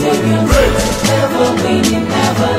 Nigeria, with God's